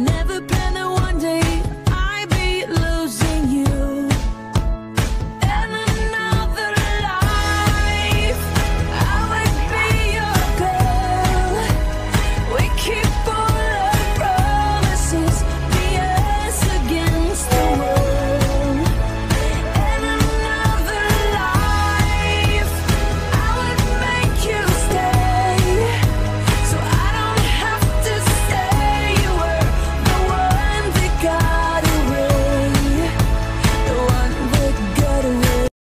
Never play